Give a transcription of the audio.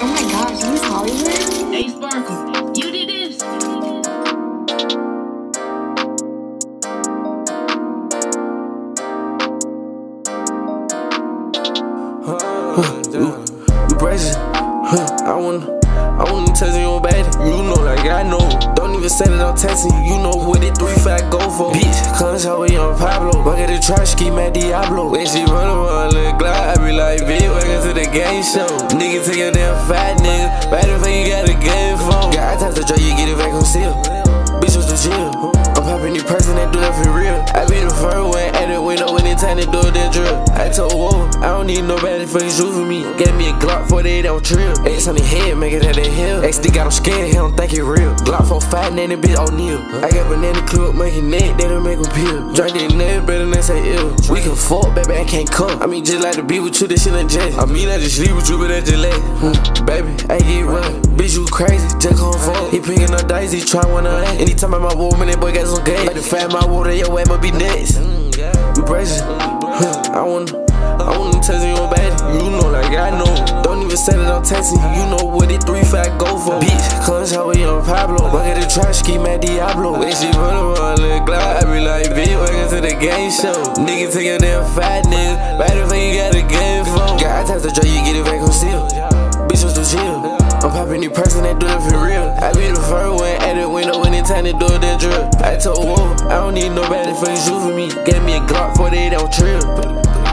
Oh my gosh, this is Hollywood? Hey Sparkle, you did this? You brazen, huh? I wanna, I wanna test you on bad. You know, like I know. Don't even say that I'm testing you. You know what it three fat go for. Bitch, cause how we on Pablo. Bucket the trash, ski mad Diablo. When she run around, look glide, I be like, bitch, welcome to the game show. Nigga, take a damn fat nigga. Bad if you got a game phone. Got time to draw, you get it back on seal. Bitch, what's the chill? I'm popping the person that do that for real. I be the first one at the window when it's time to do that drill. I told Whoa, I don't need nobody fucking shoot for me. Gave me a Glock 48 on trill. X on the head, make it at the hill. XD got him scared, he don't think it real. Glock 45, name the bitch O'Neal. I got banana clip, make it neck, they don't make him peel. Drink that neck, better than say ill. We can fuck, baby, I can't come. I mean, just like to be with you, this shit ain't just. I mean, I just sleep with you, but that's just. Hmm, baby, I get rough. Bitch, you crazy, just come fuck. He picking up dice, he try one of that. Anytime I'm my woman, that boy got some game. Like the fat my water, your way must be next. You brazen? I wanna, I wanna test you on bad. You know, like I know. Don't even say that I'm texting you. Know what it three fat go for. Bitch, cause how we on Pablo. Keep mad Diablo. When she run around, look glide, I be like, bitch, welcome to the game show. Nigga, take a damn fat nigga. If you got a game phone. Got time to draw, you get it back on seal. Bitch, the chill? I'm popping the person that do it for real. I be the first one at the window when it's time to do that drill. I told Whoa, I don't need nobody fucking shoot for me. Gave me a Glock 48 on trill.